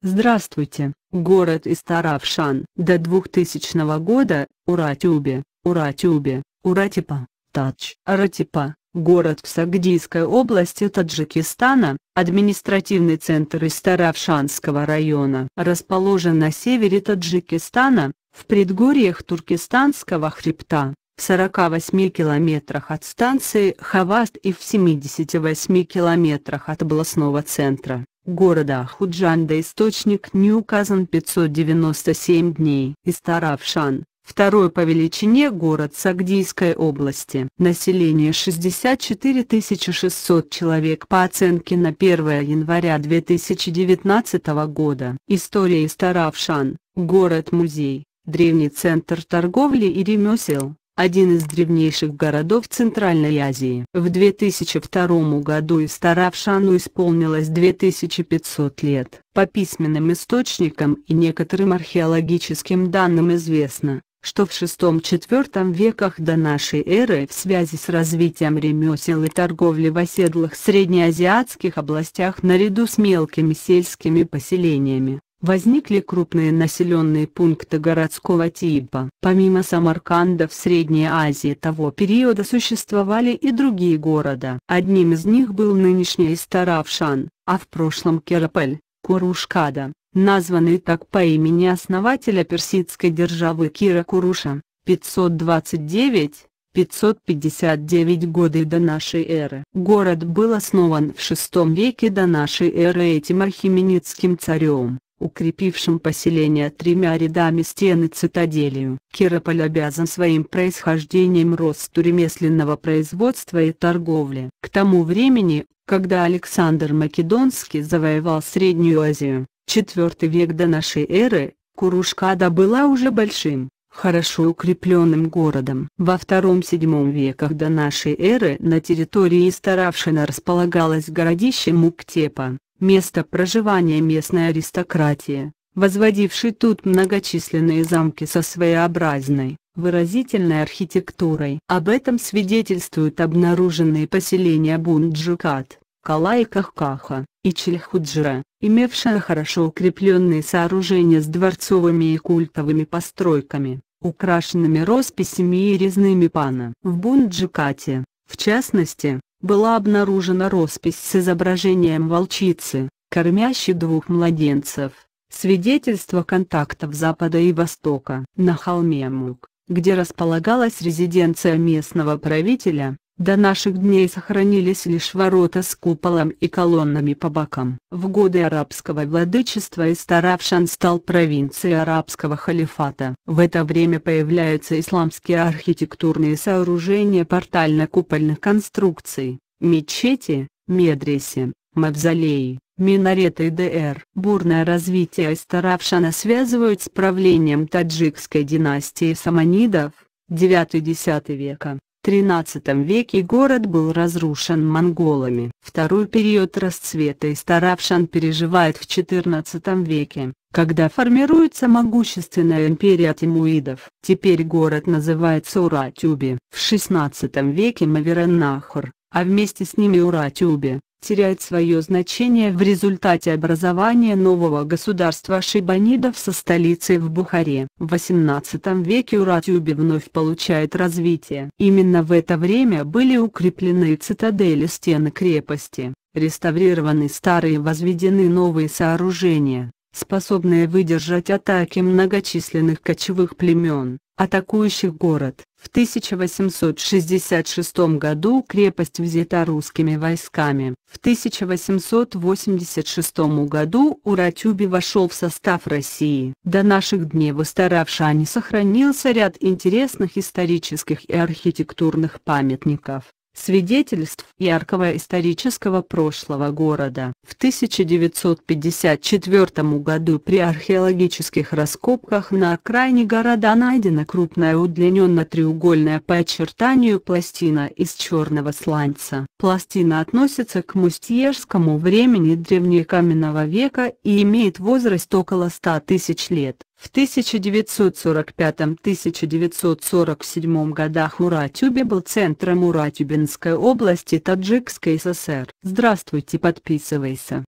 Здравствуйте, город Истаравшан. До 2000 года, Уратюбе, Уратюбе, Уратипа, Тач. Аратипа, город в Сагдийской области Таджикистана, административный центр Истаравшанского района. Расположен на севере Таджикистана, в предгорьях Туркестанского хребта, в 48 километрах от станции Хаваст и в 78 километрах от областного центра города Худжанда источник не указан 597 дней. Истаравшан, второй по величине город Сагдийской области. Население 64 600 человек по оценке на 1 января 2019 года. История Истаравшан, город-музей, древний центр торговли и ремесел один из древнейших городов Центральной Азии. В 2002 году Истаравшану исполнилось 2500 лет. По письменным источникам и некоторым археологическим данным известно, что в VI-IV веках до нашей эры в связи с развитием ремесел и торговли в оседлых среднеазиатских областях наряду с мелкими сельскими поселениями, возникли крупные населенные пункты городского типа. Помимо Самарканда в Средней Азии того периода существовали и другие города. Одним из них был нынешний Истаравшан, а в прошлом Кераполь, Курушкада, названный так по имени основателя персидской державы Кира Куруша, 529 559 годы до нашей эры. Город был основан в VI веке до нашей эры этим архименидским царем укрепившим поселение тремя рядами стены цитаделью. Кирополь обязан своим происхождением росту ремесленного производства и торговли. К тому времени, когда Александр Македонский завоевал Среднюю Азию, IV век до нашей эры, Курушкада была уже большим, хорошо укрепленным городом. Во II-VII веках до нашей эры на территории Старавшина располагалось городище Муктепа, место проживания местной аристократии, возводившей тут многочисленные замки со своеобразной, выразительной архитектурой. Об этом свидетельствуют обнаруженные поселения Бунджукат, Калай-Кахкаха и Чельхуджира, имевшие хорошо укрепленные сооружения с дворцовыми и культовыми постройками, украшенными росписями и резными пана. В Бунджукате, в частности, была обнаружена роспись с изображением волчицы, кормящей двух младенцев, свидетельство контактов Запада и Востока. На холме Мук, где располагалась резиденция местного правителя, до наших дней сохранились лишь ворота с куполом и колоннами по бокам. В годы арабского владычества Истаравшан стал провинцией арабского халифата. В это время появляются исламские архитектурные сооружения портально-купольных конструкций, мечети, медреси, мавзолеи, минареты и ДР. Бурное развитие Истаравшана связывают с правлением таджикской династии саманидов, 9-10 века. XIII веке город был разрушен монголами. Второй период расцвета Истаравшан переживает в XIV веке, когда формируется могущественная империя тимуидов. Теперь город называется Уратюби. В XVI веке Мавереннахр, а вместе с ними Уратюби, теряет свое значение в результате образования нового государства шибанидов со столицей в Бухаре. В XVIII веке Уратюби вновь получает развитие. Именно в это время были укреплены цитадели стены крепости, реставрированы старые возведены новые сооружения, способные выдержать атаки многочисленных кочевых племен атакующих город. В 1866 году крепость взята русскими войсками. В 1886 году Уратюби вошел в состав России. До наших дней в Истаравшане сохранился ряд интересных исторических и архитектурных памятников свидетельств яркого исторического прошлого города. В 1954 году при археологических раскопках на окраине города найдена крупная удлиненно-треугольная по очертанию пластина из черного сланца. Пластина относится к мустьерскому времени древнекаменного века и имеет возраст около 100 тысяч лет. В 1945-1947 годах Уратюбе был центром Уратюбинской области Таджикской ССР. Здравствуйте подписывайся.